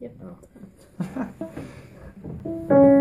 Yep. Oh.